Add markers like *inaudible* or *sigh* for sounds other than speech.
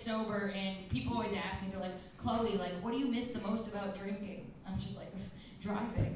sober, and people always ask me, they're like, Chloe, like, what do you miss the most about drinking? I'm just like, *laughs* driving.